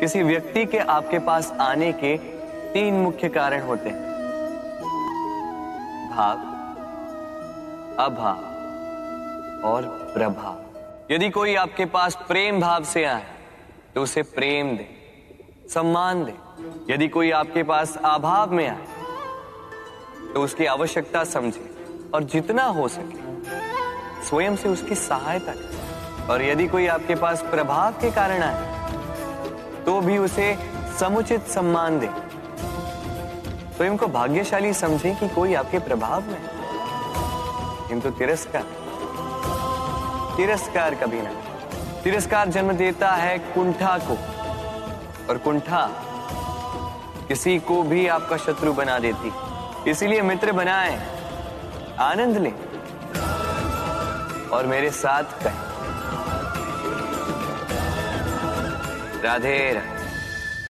किसी व्यक्ति के आपके पास आने के तीन मुख्य कारण होते हैं। भाव, अभाव और प्रभाव। यदि कोई आपके पास प्रेम भाव से आए तो उसे प्रेम दे, सम्मान दे। यदि कोई आपके पास अभाव में आए तो उसकी आवश्यकता समझे और जितना हो सके, स्वयं से उसकी सहायता करें। और यदि कोई आपके पास प्रभाव के कारण आए तो भी उसे समुचित सम्मान दे। स्वयं को भाग्यशाली समझे कि कोई आपके प्रभाव में। किंतु तिरस्कार तिरस्कार कभी ना। तिरस्कार जन्म देता है कुंठा को। और कुंठा किसी को भी आपका शत्रु बना देती इसीलिए मित्र बनाए, आनंद ले। और मेरे साथ कहें। राधे राधे।